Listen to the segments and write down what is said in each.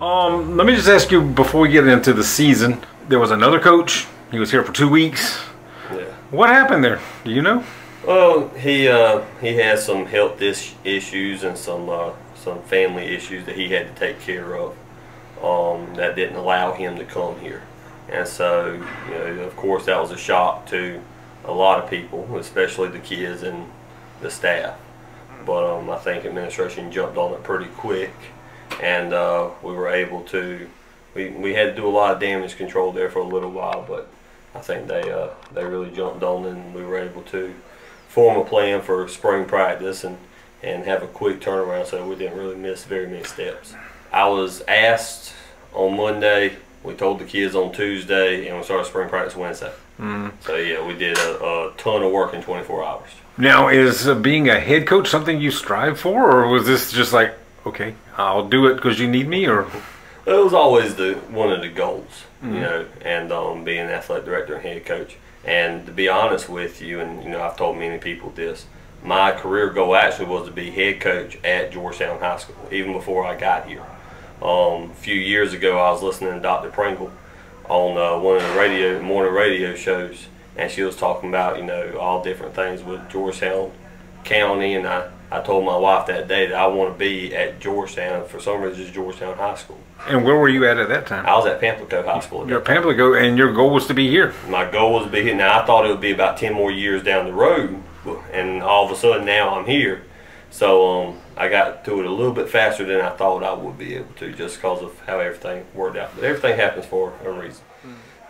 Um, let me just ask you before we get into the season. There was another coach. He was here for two weeks. Yeah. What happened there? Do you know? Well, he uh, he has some health is- issues and some uh, some family issues that he had to take care of. Um, that didn't allow him to come here, and so you know, of course, that was a shock to a lot of people, especially the kids and the staff. But um, I think administration jumped on it pretty quick, and uh, we were able to. We, we had to do a lot of damage control there for a little while, but I think they uh, they really jumped on and we were able to form a plan for spring practice and, and have a quick turnaround so we didn't really miss very many steps. I was asked on Monday, we told the kids on Tuesday, and we started spring practice Wednesday. Mm. So yeah, we did a, a ton of work in 24 hours. Now, is uh, being a head coach something you strive for, or was this just like, okay, I'll do it because you need me, or? It was always the one of the goals, you know, and um, being athletic director and head coach. And to be honest with you, and you know, I've told many people this, my career goal actually was to be head coach at Georgetown High School, even before I got here. Um, a few years ago, I was listening to Dr. Pringle on uh, one of the radio morning radio shows, and she was talking about you know all different things with Georgetown County, and I, I told my wife that day that I want to be at Georgetown. For some reason, it's Georgetown High School. And where were you at at that time? I was at Pamplico High School. at You're at Pamplico, and your goal was to be here. my goal was to be here. Now I thought it would be about ten more years down the road, and all of a sudden now I'm here. So um, I got to it a little bit faster than I thought I would be able to, just because of how everything worked out. But everything happens for a reason.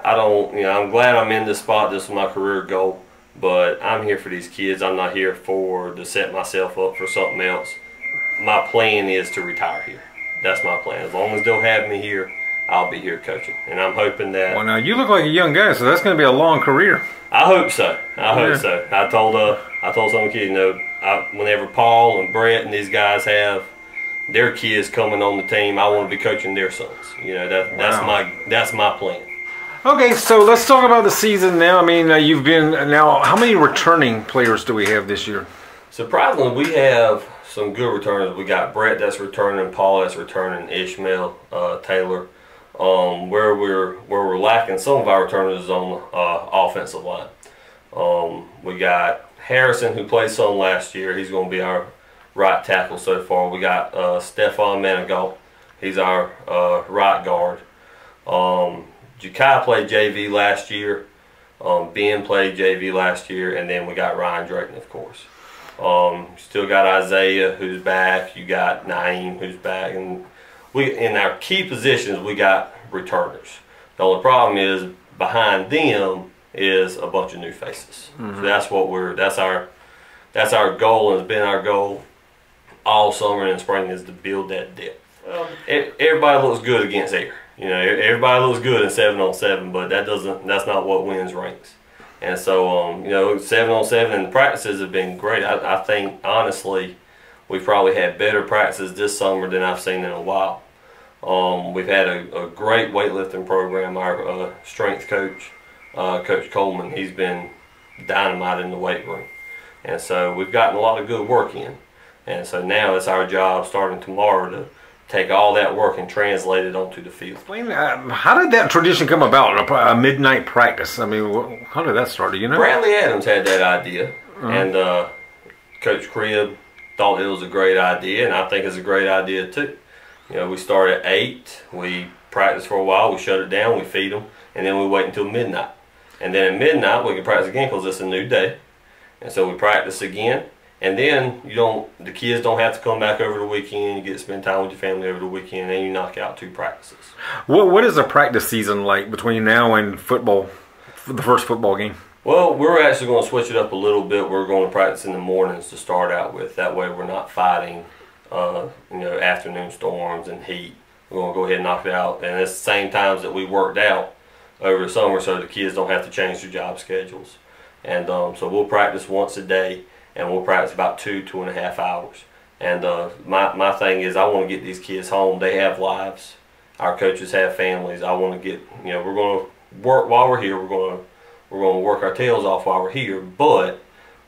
I don't, you know, I'm glad I'm in this spot. This is my career goal, but I'm here for these kids. I'm not here for to set myself up for something else. My plan is to retire here. That's my plan. As long as they'll have me here, I'll be here coaching, and I'm hoping that. Well, now you look like a young guy, so that's going to be a long career. I hope so. I hope Yeah. so. I told uh, I told some kids, you know, I, whenever Paul and Brett and these guys have their kids coming on the team, I want to be coaching their sons. You know, that that's my that's my plan. Okay, so let's talk about the season now. I mean, uh, you've been now. How many returning players do we have this year? Surprisingly, we have some good returners. We got Brett that's returning, Paul that's returning, Ishmael, uh, Taylor. Um, where we're where we're lacking some of our returners is on uh, offensive line. Um, we got Harrison who played some last year. He's going to be our right tackle so far. We got uh, Stefan Manigault. He's our uh, right guard. Um, Jakai played JV last year. Um, ben played JV last year, and then we got Ryan Drayton, of course. Um, still got Isaiah who's back. You got Naeem who's back, and we in our key positions we got returners. The only problem is behind them is a bunch of new faces. So that's what we're that's our that's our goal and it's been our goal all summer and spring is to build that depth. Well, e- everybody looks good against air. You know, everybody looks good in seven on seven, but that doesn't that's not what wins ranks. And so, um, you know, seven on seven practices have been great. I, I think honestly, we've probably had better practices this summer than I've seen in a while. Um, we've had a, a great weightlifting program. Our uh, strength coach, uh, Coach Coleman, he's been dynamite in the weight room. And so we've gotten a lot of good work in. And so now it's our job starting tomorrow to take all that work and translate it onto the field. Explain, uh, how did that tradition come about? A, a midnight practice. I mean, how did that start? Do you know? Bradley Adams had that idea, and uh, Coach Cribb thought it was a great idea, and I think it's a great idea too. You know, we start at eight, we practice for a while, we shut it down, we feed them, and then we wait until midnight. And then at midnight we can practice again because it's a new day, and so we practice again. And then you don't, the kids don't have to come back over the weekend. You get to spend time with your family over the weekend, and you knock out two practices. What What is the practice season like between now and football, the first football game? Well, we're actually going to switch it up a little bit. We're going to practice in the mornings to start out with. That way, we're not fighting, uh, you know, afternoon storms and heat. We're going to go ahead and knock it out, and it's the same times that we worked out over the summer, so the kids don't have to change their job schedules. And um, so we'll practice once a day, and we'll practice about two, two and a half hours. And uh, my my thing is, I want to get these kids home. They have lives. Our coaches have families. I want to get, you know, we're going to work while we're here. We're going to we're going to work our tails off while we're here, but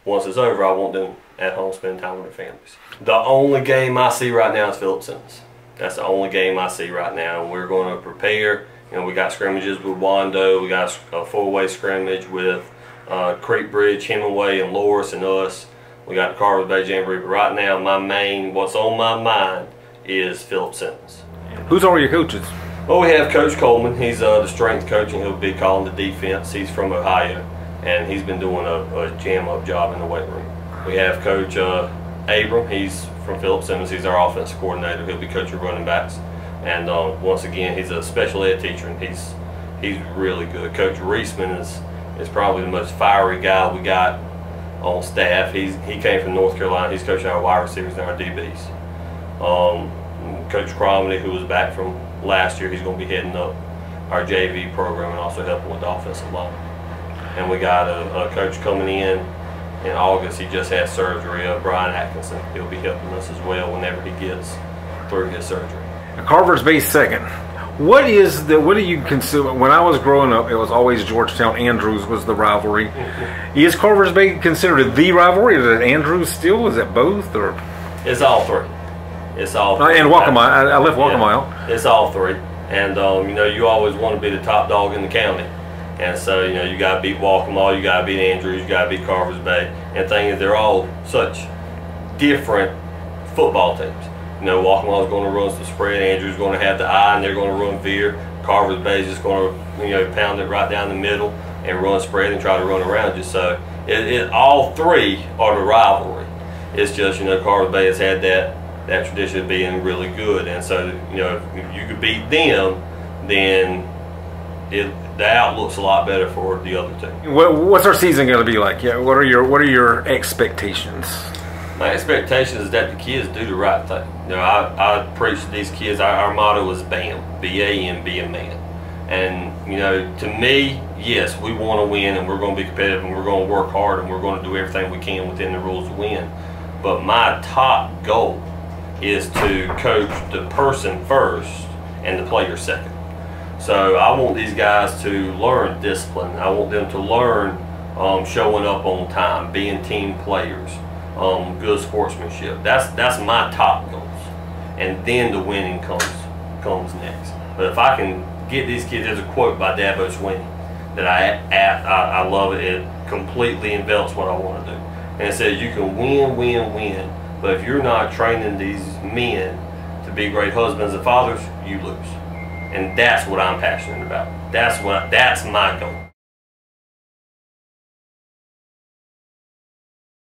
once it's over, I want them at home spending time with their families. The only game I see right now is Philip Simmons. That's the only game I see right now. We're going to prepare. You know, we got scrimmages with Wando. We got a four-way scrimmage with uh, Creek Bridge, Hemingway, and Loris and us. We got the Carver Bay Jamboree. But right now, my main, what's on my mind is Philip Simmons. Who's all your coaches? Well, we have Coach Coleman. He's uh, the strength coach, and he'll be calling the defense. He's from Ohio, and he's been doing a, a jam-up job in the weight room. We have Coach uh, Abram. He's from Philip Simmons. He's our offensive coordinator. He'll be coaching running backs. And um, once again, he's a special ed teacher, and he's he's really good. Coach Reisman is is probably the most fiery guy we got on staff. He's he came from North Carolina. He's coaching our wide receivers and our DBs. Um, Coach Cromley, who was back from last year, he's going to be heading up our JV program and also helping with the offensive line. And we got a, a coach coming in in August. He just had surgery. Uh, Brian Atkinson. He'll be helping us as well whenever he gets through his surgery. Carver's Bay second. What is the what do you consider? When I was growing up, it was always Georgetown Andrews was the rivalry. Mm-hmm. Is Carver's Bay considered the rivalry? Is it Andrews still? Is it both or? It's all three. It's all Uh, three. and Waccamaw. I, I left Waccamaw Yeah. It's all three. And, um, you know, you always want to be the top dog in the county. And so, you know, you got to beat Waccamaw, you got to beat Andrews, you got to beat Carver's Bay. And the thing is, they're all such different football teams. You know, Waccamaw's going to run some spread, Andrews going to have the I, and they're going to run veer. Carver's Bay is going to, you know, pound it right down the middle and run spread and try to run around you. So, it, it, all three are the rivalry. It's just, you know, Carver's Bay has had that that tradition of being really good. And so, you know, if you could beat them, then it, the outlook's a lot better for the other two. What, what's our season going to be like? Yeah. What are your What are your expectations? My expectation is that the kids do the right thing. You know, I, I preach to these kids, our, our motto is BAM, B-A-M, be a man. And, you know, to me, yes, we want to win and we're going to be competitive and we're going to work hard and we're going to do everything we can within the rules to win. But my top goal is to coach the person first and the player second. So I want these guys to learn discipline. I want them to learn um, showing up on time, being team players, um, good sportsmanship. That's that's my top goals, and then the winning comes comes next. But if I can get these kids, there's a quote by Dabo Swinney that I, I I love it. It completely envelops what I want to do, and it says you can win, win, win. But if you're not training these men to be great husbands and fathers, you lose. And that's what I'm passionate about. That's what that's my goal.